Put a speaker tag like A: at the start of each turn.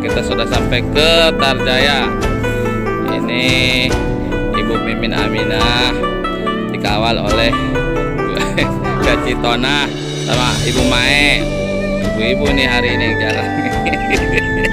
A: kita sudah sampai ke Tarjaya. Ini Ibu Mimin Aminah dikawal oleh Gaji Tona sama Ibu Mae. Ibu-ibu nih hari ini jalan.